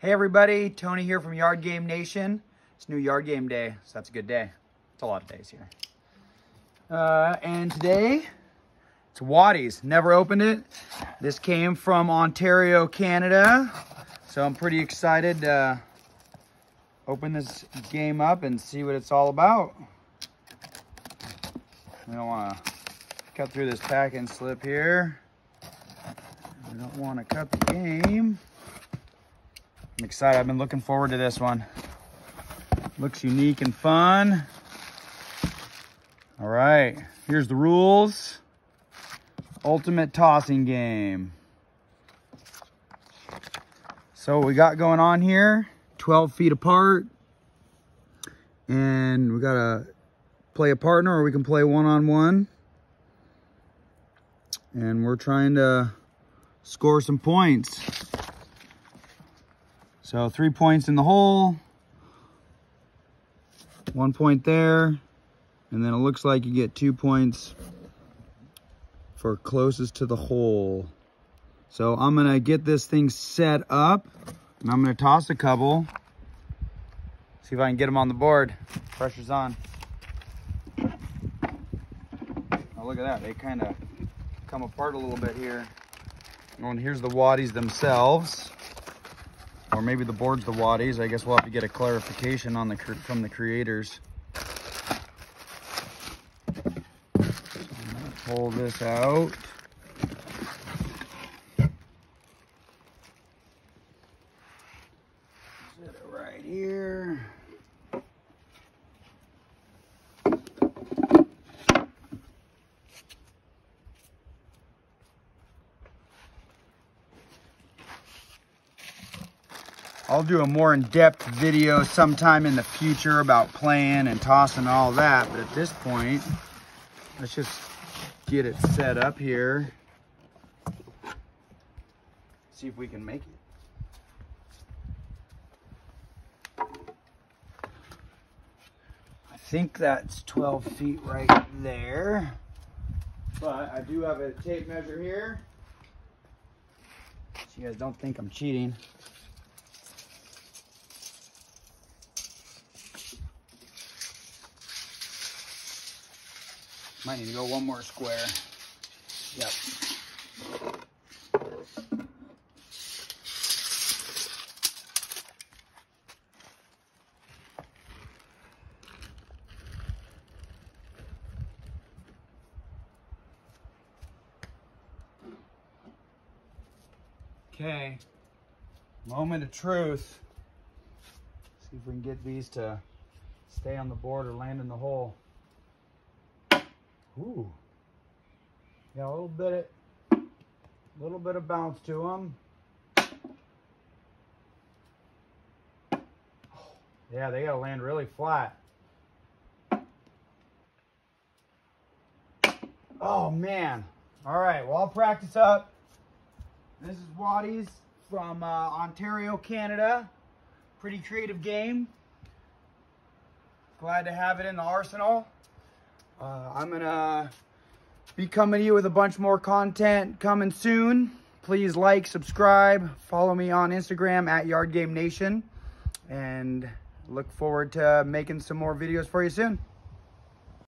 Hey everybody, Tony here from Yard Game Nation. It's new Yard Game Day, so that's a good day. It's a lot of days here. Uh, and today, it's Waddies. Never opened it. This came from Ontario, Canada. So I'm pretty excited to open this game up and see what it's all about. We don't want to cut through this packing slip here. We don't want to cut the game. I'm excited. I've been looking forward to this one. Looks unique and fun. All right, here's the rules. Ultimate tossing game. So what we got going on here, 12 feet apart. And we gotta play a partner or we can play one-on-one. -on -one. And we're trying to score some points. So three points in the hole, one point there, and then it looks like you get two points for closest to the hole. So I'm gonna get this thing set up and I'm gonna toss a couple. See if I can get them on the board. Pressure's on. Oh, look at that, they kind of come apart a little bit here. Oh, and here's the waddies themselves. Or maybe the board's the waddies. I guess we'll have to get a clarification on the from the creators. pull this out. Set it right here. I'll do a more in-depth video sometime in the future about playing and tossing all that. But at this point, let's just get it set up here. See if we can make it. I think that's 12 feet right there. But I do have a tape measure here. So you guys don't think I'm cheating. Might need to go one more square. Yep. Okay, moment of truth. See if we can get these to stay on the board or land in the hole. Ooh. Yeah, a little bit of, little bit of bounce to them. Yeah, they gotta land really flat. Oh man. All right, well I'll practice up. This is Waddies from uh, Ontario, Canada. Pretty creative game. Glad to have it in the arsenal. Uh, I'm gonna be coming to you with a bunch more content coming soon. Please like, subscribe, follow me on Instagram at Yard Game Nation, and look forward to making some more videos for you soon.